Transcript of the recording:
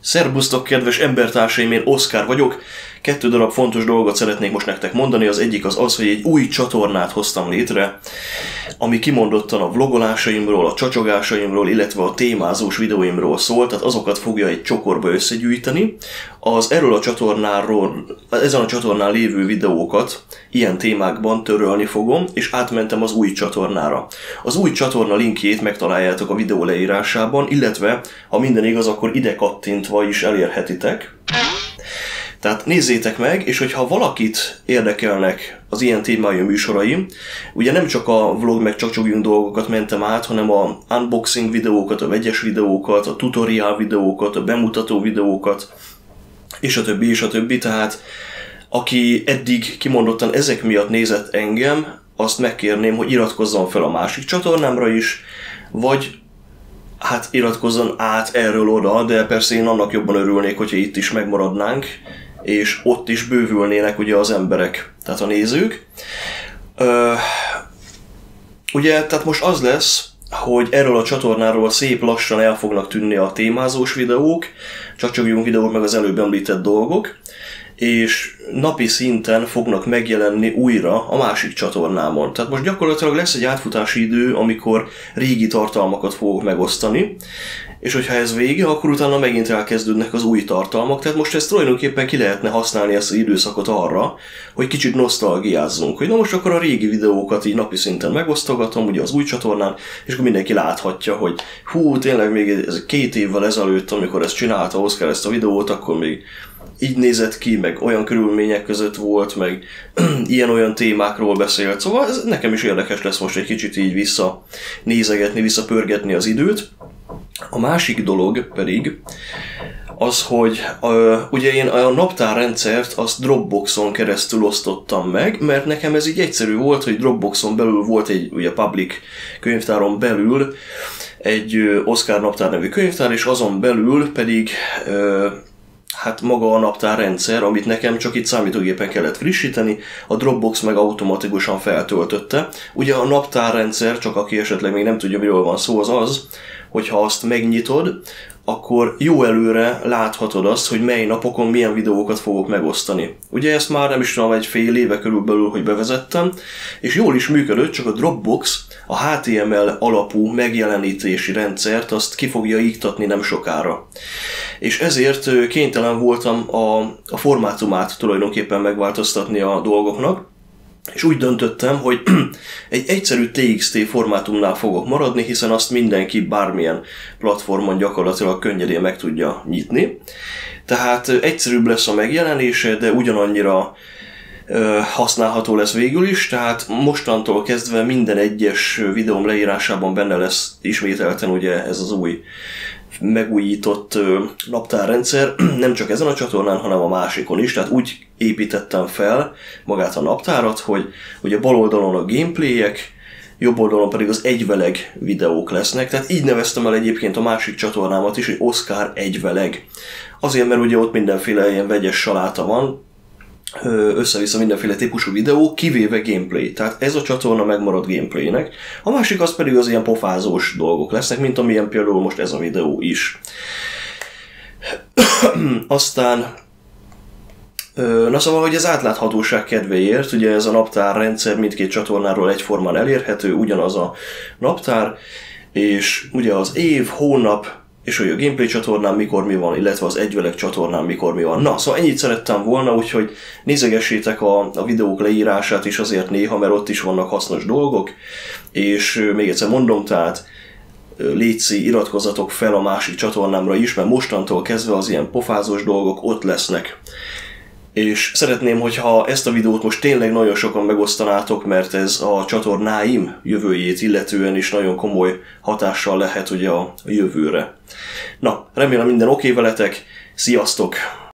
Szerbusztok, kedves embertársaim, én Oszkár vagyok. Kettő darab fontos dolgot szeretnék most nektek mondani. Az egyik az az, hogy egy új csatornát hoztam létre, ami kimondottan a vlogolásaimról, a csacsogásaimról, illetve a témázós videóimról szól, tehát azokat fogja egy csokorba összegyűjteni. Az erről a csatornáról, ezen a csatornán lévő videókat ilyen témákban törölni fogom, és átmentem az új csatornára. Az új csatorna linkjét megtaláljátok a videó leírásában, illetve ha minden igaz, akkor ide kattintva is elérhetitek. Tehát nézzétek meg, és hogyha valakit érdekelnek az ilyen témájú műsoraim, ugye nem csak a vlog meg csacsogjunk dolgokat mentem át, hanem a unboxing videókat, a vegyes videókat, a tutorial videókat, a bemutató videókat, és a többi, és a többi, tehát aki eddig kimondottan ezek miatt nézett engem, azt megkérném, hogy iratkozzon fel a másik csatornámra is, vagy hát iratkozzon át erről oda, de persze én annak jobban örülnék, hogyha itt is megmaradnánk, és ott is bővülnének ugye az emberek, tehát a nézők. Ugye, tehát most az lesz, hogy erről a csatornáról szép lassan el fognak tűnni a témázós videók, csacsogjunk videók, meg az előbb említett dolgok, és napi szinten fognak megjelenni újra a másik csatornámon. Tehát most gyakorlatilag lesz egy átfutási idő, amikor régi tartalmakat fogok megosztani, és hogyha ez vége, akkor utána megint elkezdődnek az új tartalmak, tehát most ezt tulajdonképpen ki lehetne használni ezt az időszakot arra, hogy kicsit nosztalgiázzunk, hogy na most akkor a régi videókat így napi szinten megosztogatom, ugye az új csatornán, és akkor mindenki láthatja, hogy hú, tényleg még ez két évvel ezelőtt, amikor ezt csinálta Oscar ezt a videót, akkor még így nézett ki, meg olyan körülmények között volt, meg ilyen-olyan témákról beszélt. Szóval ez nekem is érdekes lesz most egy kicsit így vissza nézegetni, visszapörgetni az időt. A másik dolog pedig az, hogy uh, ugye én a naptárrendszert azt Dropboxon keresztül osztottam meg, mert nekem ez így egyszerű volt, hogy Dropboxon belül volt egy ugye public könyvtáron belül egy Oscar naptár nevű könyvtár, és azon belül pedig uh, hát maga a naptárrendszer, amit nekem csak itt számítógépen kellett frissíteni, a Dropbox meg automatikusan feltöltötte. Ugye a naptárrendszer, csak aki esetleg még nem tudja, miről van szó, az az, hogyha azt megnyitod, akkor jó előre láthatod azt, hogy mely napokon milyen videókat fogok megosztani. Ugye ezt már nem is tudom, egy fél éve körülbelül, hogy bevezettem, és jól is működött, csak a Dropbox a HTML alapú megjelenítési rendszert azt ki fogja iktatni nem sokára. És ezért kénytelen voltam a, a formátumát tulajdonképpen megváltoztatni a dolgoknak, és úgy döntöttem, hogy egy egyszerű TXT formátumnál fogok maradni, hiszen azt mindenki bármilyen platformon gyakorlatilag könnyedén meg tudja nyitni. Tehát egyszerűbb lesz a megjelenése, de ugyanannyira használható lesz végül is, tehát mostantól kezdve minden egyes videóm leírásában benne lesz ismételten ugye ez az új megújított naptárrendszer, nem csak ezen a csatornán, hanem a másikon is, tehát úgy építettem fel magát a naptárat, hogy ugye bal oldalon a gameplayek, jobb oldalon pedig az egyveleg videók lesznek, tehát így neveztem el egyébként a másik csatornámat is, hogy Oscar egyveleg. Azért, mert ugye ott mindenféle ilyen vegyes saláta van, össze-vissza mindenféle típusú videó, kivéve gameplay. Tehát ez a csatorna megmarad gameplaynek. A másik az pedig az ilyen pofázós dolgok lesznek, mint amilyen például most ez a videó is. Aztán Na szóval, hogy az átláthatóság kedvéért, ugye ez a naptárrendszer mindkét csatornáról egyformán elérhető, ugyanaz a naptár, és ugye az év, hónap, és hogy a gameplay csatornán mikor mi van, illetve az egyveleg csatornán mikor mi van. Na, szóval ennyit szerettem volna, úgyhogy nézegessétek a, a videók leírását is azért néha, mert ott is vannak hasznos dolgok, és még egyszer mondom, tehát létszi, iratkozatok fel a másik csatornámra is, mert mostantól kezdve az ilyen pofázós dolgok ott lesznek és szeretném, hogyha ezt a videót most tényleg nagyon sokan megosztanátok, mert ez a csatornáim jövőjét illetően is nagyon komoly hatással lehet ugye a jövőre. Na, remélem minden oké veletek, sziasztok!